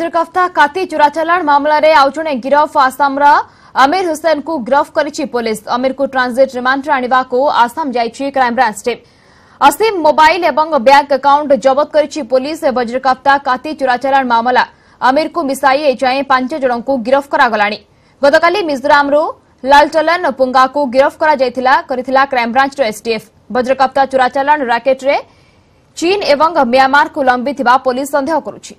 ବଜ୍ରକପ୍ତା କାତି ଚୋରାଚାଲାଣ ମାମଲାରେ ଆଉ ଜଣେ ଗିରଫ ଆସାମର ଅମିର ହୁସେନଙ୍କୁ ଗିରଫ କରିଛି ପୋଲିସ ଅମିରକୁ ଟ୍ରାନ୍ଜିଟ୍ ରିମାଣ୍ଡରେ ଆଣିବାକୁ ଆସାମ ଯାଇଛି crime branch team Asim mobile ଏବଂ ବ୍ୟାଙ୍କ ଆକାଉଣ୍ଟ ଜବତ କରିଛି ପୋଲିସ ବଜ୍ରକପ୍ତା କାତି ଚୋରାଚାଲାଣ ମାମଲା ଅମିରକୁ ମିଶାଇ ଏଯାଏଁ ପାଞ୍ଚ ଜଣଙ୍କୁ ଗିରଫ କରାଗଲାଣି ଗତକାଲି ମିଜୋରାମରୁ ଲାଲଟଲନ ପୁଙ୍ଗାକୁ ଗିରଫ କରାଯାଇଥିଲା କରିଥିଲା କ୍ରାଇମବ୍ରାଞ୍ଚର ଏସ୍ଟିଏଫ୍ ବଜ୍ରକପ୍ତା ଚୋରାଚାଲାଣ ରାକେଟରେ ଚୀନ ଏବଂ ମ୍ୟାମାରକୁ ଲମ୍ବିଥିବା ପୋଲିସ ସନ୍ଦେହ କରୁଛି